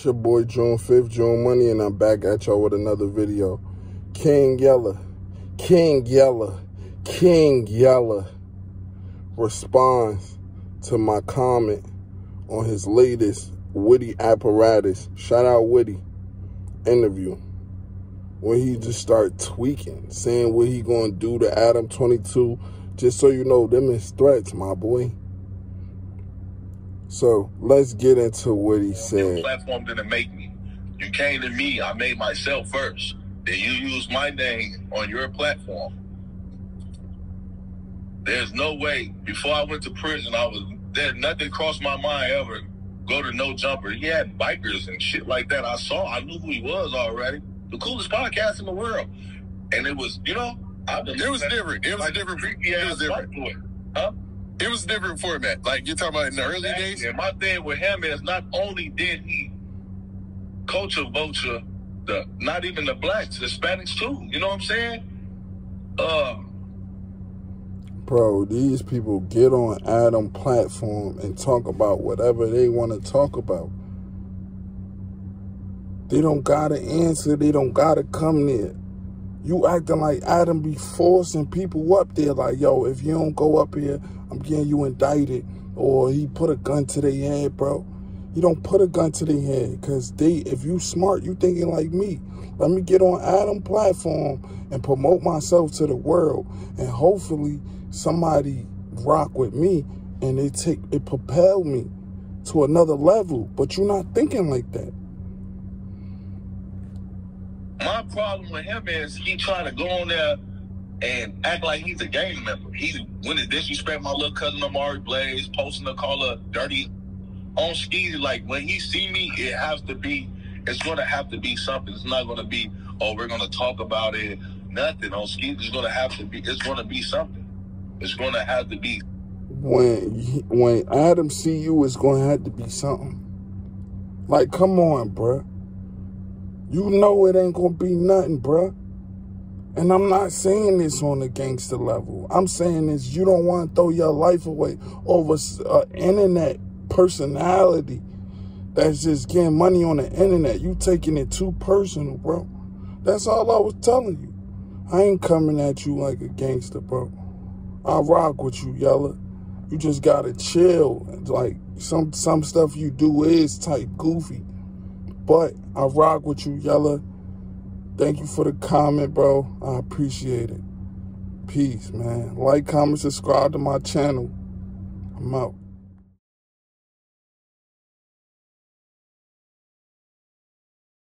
It's your boy June 5th, June Money, and I'm back at y'all with another video. King Yella, King Yella, King Yella responds to my comment on his latest Woody apparatus. Shout out Woody interview. When he just start tweaking, saying what he gonna do to Adam 22. Just so you know, them is threats, my boy. So let's get into what he said. Your platform didn't make me. You came to me. I made myself first. Then you use my name on your platform. There's no way. Before I went to prison, I was there. Nothing crossed my mind ever. Go to no jumper. He had bikers and shit like that. I saw. I knew who he was already. The coolest podcast in the world. And it was, you know, I It was different. It was a different. freaky It was different. Huh? It was a different format. Like you're talking about in the early days. And my thing with him is not only did he culture vulture the not even the blacks, the Hispanics too. You know what I'm saying? Uh Bro, these people get on Adam platform and talk about whatever they want to talk about. They don't gotta answer. They don't gotta come there. You acting like Adam be forcing people up there like, yo, if you don't go up here, I'm getting you indicted. Or he put a gun to their head, bro. You don't put a gun to their head because they, if you smart, you thinking like me. Let me get on Adam platform and promote myself to the world. And hopefully somebody rock with me and it take, it propel me to another level. But you're not thinking like that. My problem with him is he trying to go on there and act like he's a gang member. He when to disrespect my little cousin Amari Blaze, posting a call her dirty on skeezy. Like when he see me, it has to be it's gonna have to be something. It's not gonna be, oh, we're gonna talk about it. Nothing on skeezy. It's gonna have to be it's gonna be something. It's gonna have to be when when Adam see you, it's gonna have to be something. Like, come on, bruh. You know it ain't gonna be nothing, bruh. And I'm not saying this on a gangster level. I'm saying this, you don't want to throw your life away over uh, internet personality that's just getting money on the internet. You taking it too personal, bro. That's all I was telling you. I ain't coming at you like a gangster, bro. I rock with you, Yella. You just gotta chill. Like some some stuff you do is type goofy. But I rock with you, Yella. Thank you for the comment, bro. I appreciate it. Peace, man. Like, comment, subscribe to my channel. I'm out.